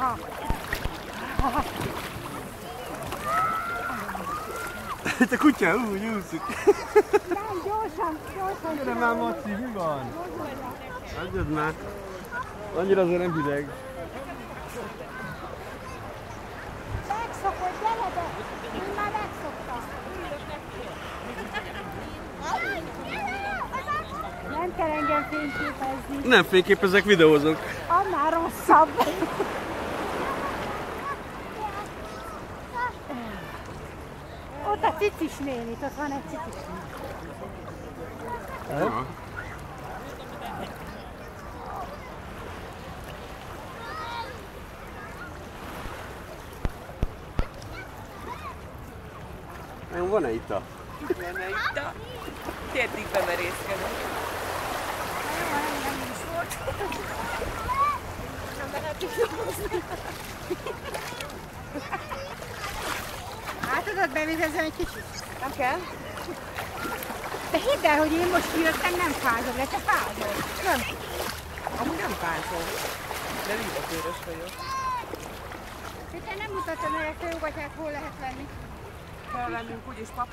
Itt a kutya úgy úszik. Nem, gyorsan, gyorsan. Gyere már, Maci, mi van? Adjad már. Annyira azért nem hideg. Megszokott, gyere be! Én már megszoktam. Nem kell engem fényképezni. Nem fényképezek, videózok. Annál rosszabb. Ott a cicis nénit, ott van egy cicis néni. Ja. Nem van-e itt a? Lenne itt a... Térdig bemerészkedek. Hát tudod bevizezni egy kicsit? Nem kell? De hidd el, hogy én most kijöttem, nem fázom le, csak fázom. Nem. Amúgy nem fázom. De vízatőrös vagyok. De te nem mutatod meg, a jogatját hol lehet venni. Kell vennünk úgyis pap